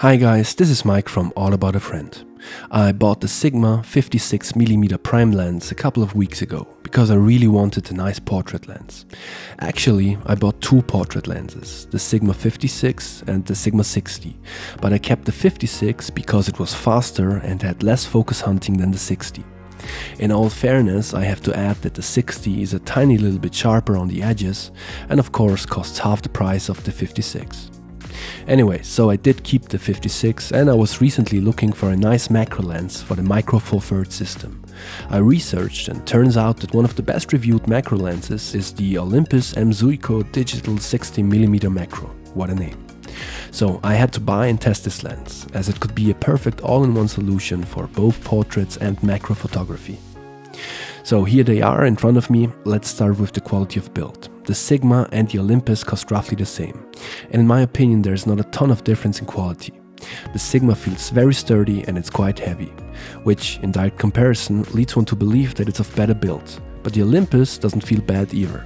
Hi guys, this is Mike from All About a Friend. I bought the Sigma 56mm prime lens a couple of weeks ago because I really wanted a nice portrait lens. Actually, I bought two portrait lenses, the Sigma 56 and the Sigma 60, but I kept the 56 because it was faster and had less focus hunting than the 60. In all fairness, I have to add that the 60 is a tiny little bit sharper on the edges and of course costs half the price of the 56. Anyway, so I did keep the 56 and I was recently looking for a nice macro lens for the Micro Four Thirds system. I researched and turns out that one of the best reviewed macro lenses is the Olympus M Zuiko Digital 60mm macro. What a name. So I had to buy and test this lens, as it could be a perfect all-in-one solution for both portraits and macro photography. So here they are in front of me, let's start with the quality of build. The Sigma and the Olympus cost roughly the same, and in my opinion there is not a ton of difference in quality. The Sigma feels very sturdy and it's quite heavy, which in direct comparison leads one to believe that it's of better build, but the Olympus doesn't feel bad either.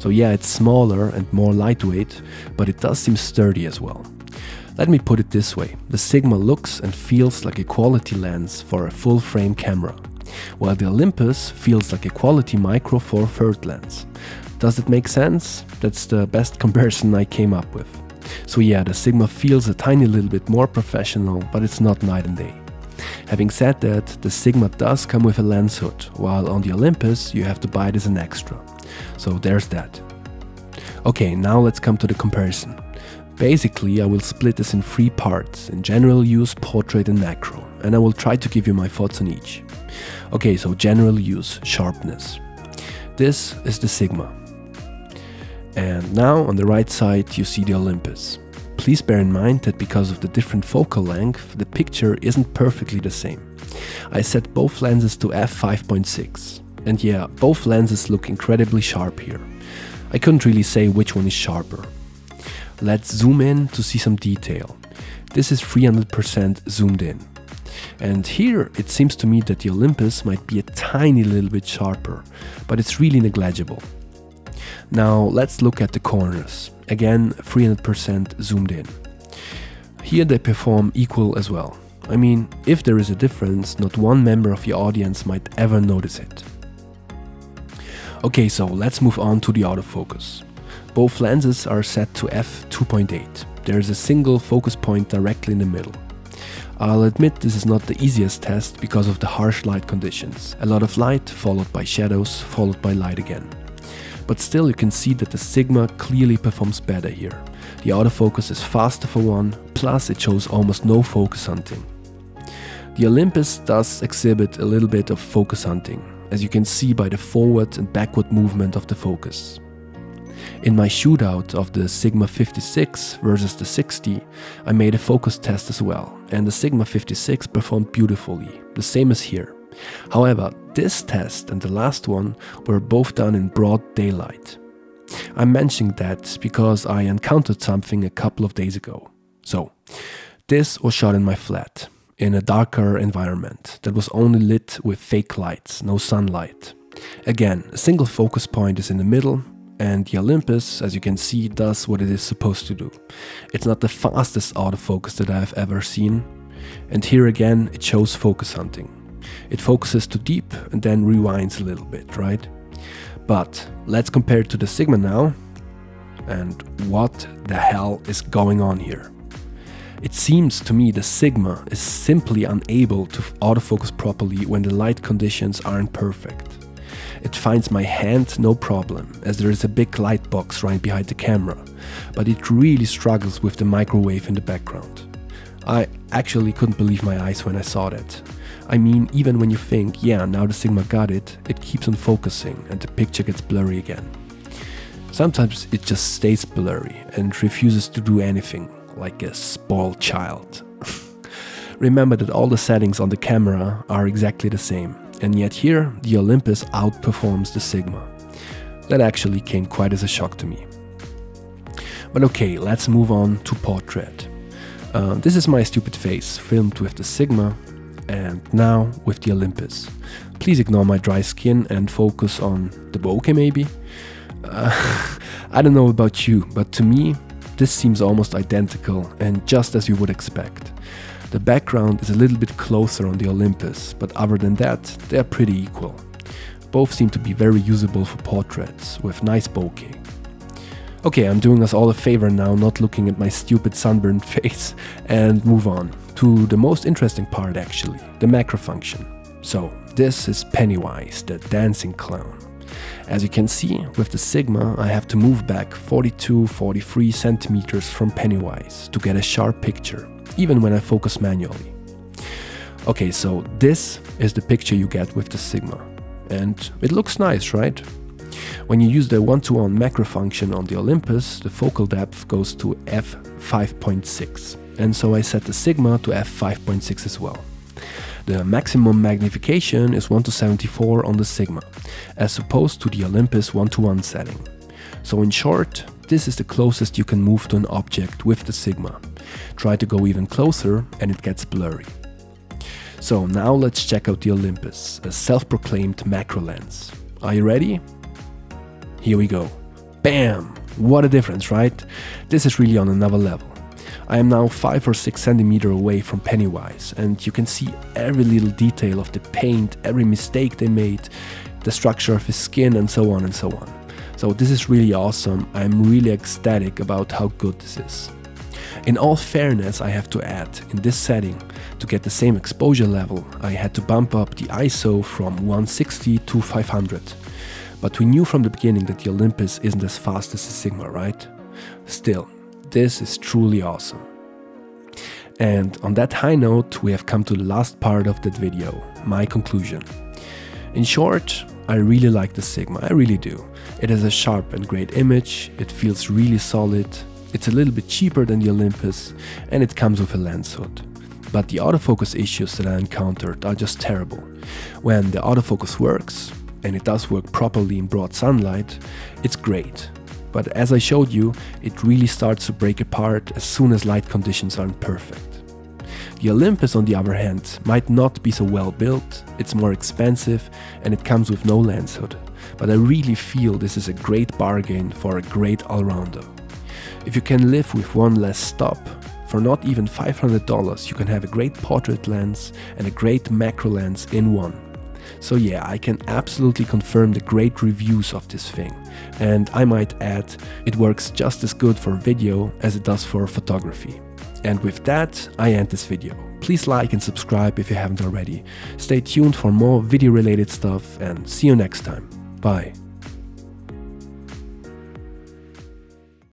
So yeah, it's smaller and more lightweight, but it does seem sturdy as well. Let me put it this way, the Sigma looks and feels like a quality lens for a full frame camera, while the Olympus feels like a quality micro four third lens. Does it make sense? That's the best comparison I came up with. So yeah, the Sigma feels a tiny little bit more professional, but it's not night and day. Having said that, the Sigma does come with a lens hood, while on the Olympus you have to buy it as an extra. So there's that. Okay, now let's come to the comparison. Basically, I will split this in three parts, in general use, portrait and macro, and I will try to give you my thoughts on each. Okay, so general use, sharpness. This is the Sigma. And now on the right side you see the Olympus. Please bear in mind that because of the different focal length, the picture isn't perfectly the same. I set both lenses to f5.6. And yeah, both lenses look incredibly sharp here. I couldn't really say which one is sharper. Let's zoom in to see some detail. This is 300% zoomed in. And here it seems to me that the Olympus might be a tiny little bit sharper, but it's really negligible. Now let's look at the corners. Again, 300% zoomed in. Here they perform equal as well. I mean, if there is a difference, not one member of your audience might ever notice it. Okay, so let's move on to the autofocus. Both lenses are set to f2.8. There is a single focus point directly in the middle. I'll admit this is not the easiest test because of the harsh light conditions. A lot of light, followed by shadows, followed by light again but still you can see that the Sigma clearly performs better here. The autofocus is faster for one, plus it shows almost no focus hunting. The Olympus does exhibit a little bit of focus hunting, as you can see by the forward and backward movement of the focus. In my shootout of the Sigma 56 versus the 60, I made a focus test as well, and the Sigma 56 performed beautifully, the same as here. However, this test and the last one were both done in broad daylight. I'm mentioning that because I encountered something a couple of days ago. So, this was shot in my flat, in a darker environment that was only lit with fake lights, no sunlight. Again, a single focus point is in the middle, and the Olympus, as you can see, does what it is supposed to do. It's not the fastest autofocus that I've ever seen, and here again it shows focus hunting. It focuses too deep and then rewinds a little bit, right? But let's compare it to the Sigma now. And what the hell is going on here? It seems to me the Sigma is simply unable to autofocus properly when the light conditions aren't perfect. It finds my hand no problem, as there is a big light box right behind the camera, but it really struggles with the microwave in the background. I actually couldn't believe my eyes when I saw that. I mean, even when you think, yeah, now the Sigma got it, it keeps on focusing and the picture gets blurry again. Sometimes it just stays blurry and refuses to do anything, like a spoiled child. Remember that all the settings on the camera are exactly the same, and yet here the Olympus outperforms the Sigma. That actually came quite as a shock to me. But okay, let's move on to portrait. Uh, this is my stupid face, filmed with the Sigma and now with the Olympus. Please ignore my dry skin and focus on the bokeh maybe. Uh, I don't know about you, but to me, this seems almost identical and just as you would expect. The background is a little bit closer on the Olympus, but other than that, they are pretty equal. Both seem to be very usable for portraits, with nice bokeh. Okay, I'm doing us all a favor now, not looking at my stupid sunburned face, and move on to the most interesting part actually, the macro function. So, this is Pennywise, the dancing clown. As you can see, with the Sigma, I have to move back 42-43 centimeters from Pennywise to get a sharp picture, even when I focus manually. Okay, so this is the picture you get with the Sigma. And it looks nice, right? When you use the one-to-one macro function on the Olympus, the focal depth goes to f5.6. And so I set the Sigma to f5.6 as well. The maximum magnification is 1 to 74 on the Sigma, as opposed to the Olympus 1 to 1 setting. So in short, this is the closest you can move to an object with the Sigma. Try to go even closer and it gets blurry. So now let's check out the Olympus, a self-proclaimed macro lens. Are you ready? Here we go. Bam! What a difference, right? This is really on another level. I am now 5 or 6 centimeter away from Pennywise and you can see every little detail of the paint, every mistake they made, the structure of his skin and so on and so on. So this is really awesome, I'm really ecstatic about how good this is. In all fairness, I have to add, in this setting, to get the same exposure level, I had to bump up the ISO from 160 to 500. But we knew from the beginning that the Olympus isn't as fast as the Sigma, right? Still, this is truly awesome. And on that high note, we have come to the last part of that video, my conclusion. In short, I really like the Sigma, I really do. It has a sharp and great image, it feels really solid, it's a little bit cheaper than the Olympus, and it comes with a lens hood. But the autofocus issues that I encountered are just terrible. When the autofocus works, and it does work properly in broad sunlight, it's great. But as I showed you, it really starts to break apart as soon as light conditions aren't perfect. The Olympus, on the other hand, might not be so well built, it's more expensive, and it comes with no lens hood. But I really feel this is a great bargain for a great all-rounder. If you can live with one less stop, for not even $500 you can have a great portrait lens and a great macro lens in one. So yeah, I can absolutely confirm the great reviews of this thing. And I might add, it works just as good for video as it does for photography. And with that, I end this video. Please like and subscribe if you haven't already. Stay tuned for more video related stuff and see you next time. Bye.